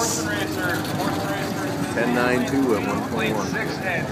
horse and racer, horse and 10.92 at 121.